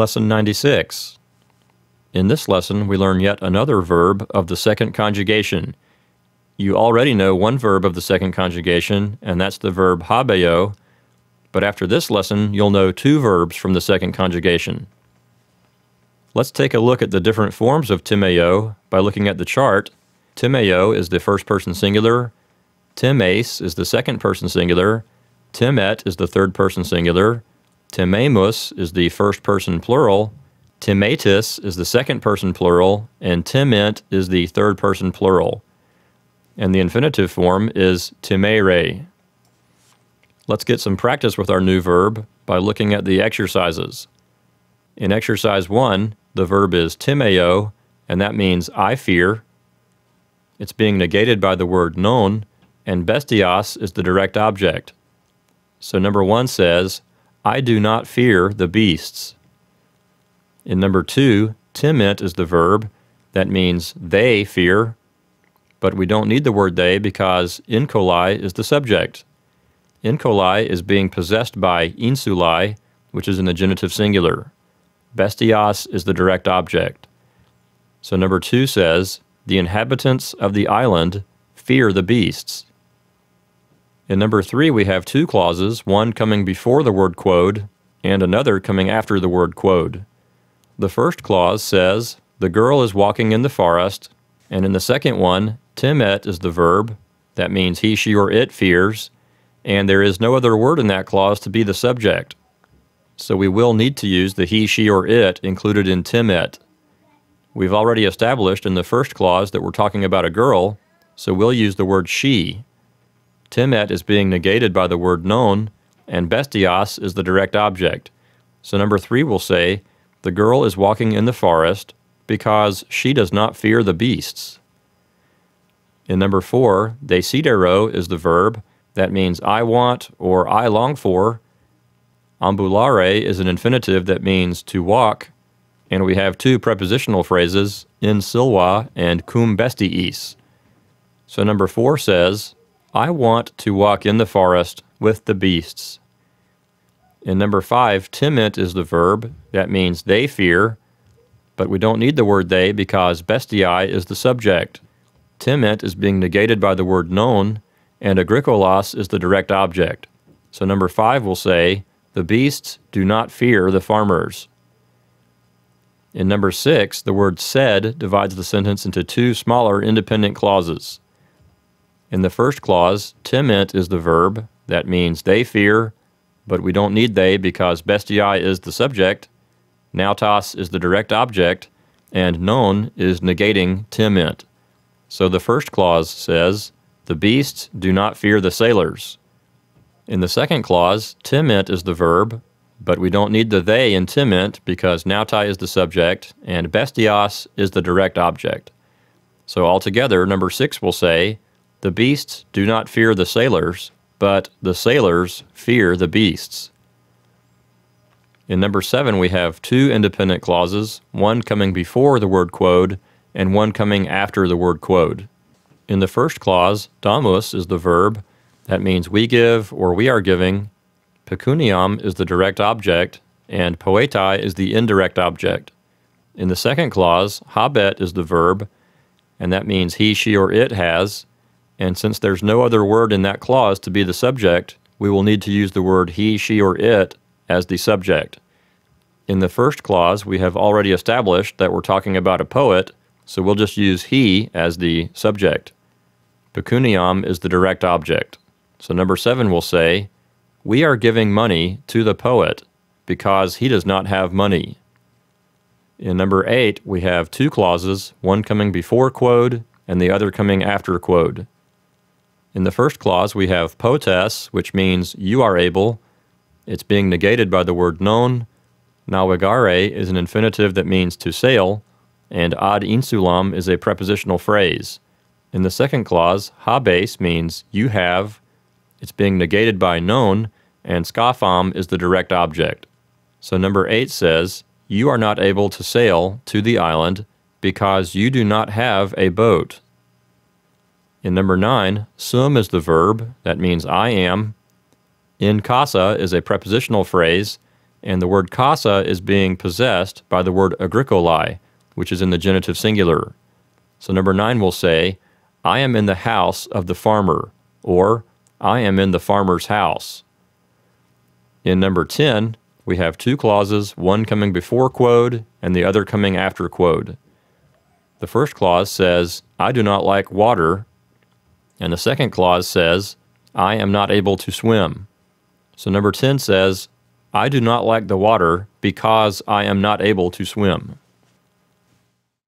Lesson 96. In this lesson, we learn yet another verb of the second conjugation. You already know one verb of the second conjugation, and that's the verb habeo, but after this lesson, you'll know two verbs from the second conjugation. Let's take a look at the different forms of timeo by looking at the chart. Timeo is the first person singular, times is the second person singular, timet is the third person singular, timemus is the first person plural, timetis is the second person plural, and timent is the third person plural. And the infinitive form is timere. Let's get some practice with our new verb by looking at the exercises. In exercise 1, the verb is timeo, and that means I fear. It's being negated by the word non, and bestias is the direct object. So number 1 says, I do not fear the beasts. In number 2, timent is the verb. That means they fear. But we don't need the word they because incolae is the subject. Incolae is being possessed by insulae, which is in the genitive singular. Bestias is the direct object. So number two says, the inhabitants of the island fear the beasts. In number three, we have two clauses, one coming before the word quod and another coming after the word quod. The first clause says, the girl is walking in the forest, and in the second one, timet is the verb, that means he, she, or it fears, and there is no other word in that clause to be the subject so we will need to use the he, she, or it included in timet. We've already established in the first clause that we're talking about a girl, so we'll use the word she. Timet is being negated by the word non, and bestias is the direct object. So number three will say, the girl is walking in the forest because she does not fear the beasts. In number four, desidero is the verb. That means I want or I long for, Ambulare is an infinitive that means to walk, and we have two prepositional phrases, in silva and cum bestiis. So number four says, I want to walk in the forest with the beasts. In number five, timent is the verb. That means they fear, but we don't need the word they because bestiae is the subject. Timent is being negated by the word non, and agricolas is the direct object. So number five will say, the beasts do not fear the farmers. In number six, the word sed divides the sentence into two smaller independent clauses. In the first clause, timent is the verb. That means they fear, but we don't need they because bestiae is the subject, nautas is the direct object, and non is negating timent. So the first clause says, The beasts do not fear the sailors. In the second clause, timent is the verb, but we don't need the they in timent because nautae is the subject and bestias is the direct object. So altogether, number six will say, the beasts do not fear the sailors, but the sailors fear the beasts. In number seven, we have two independent clauses, one coming before the word quod and one coming after the word quod. In the first clause, damus is the verb, that means we give or we are giving. Pecuniam is the direct object, and poetae is the indirect object. In the second clause, habet is the verb, and that means he, she, or it has. And since there's no other word in that clause to be the subject, we will need to use the word he, she, or it as the subject. In the first clause, we have already established that we're talking about a poet, so we'll just use he as the subject. Pecuniam is the direct object. So number seven will say, We are giving money to the poet because he does not have money. In number eight, we have two clauses, one coming before quod and the other coming after quod. In the first clause, we have potes, which means you are able. It's being negated by the word non. Navigare is an infinitive that means to sail, and ad insulam is a prepositional phrase. In the second clause, habes means you have, it's being negated by non, and scapham is the direct object. So number 8 says, You are not able to sail to the island because you do not have a boat. In number 9, sum is the verb, that means I am. In casa is a prepositional phrase, and the word casa is being possessed by the word agricolae, which is in the genitive singular. So number nine will say, I am in the house of the farmer, or I am in the farmer's house. In number 10, we have two clauses, one coming before quod and the other coming after quod. The first clause says, I do not like water, and the second clause says, I am not able to swim. So number 10 says, I do not like the water because I am not able to swim.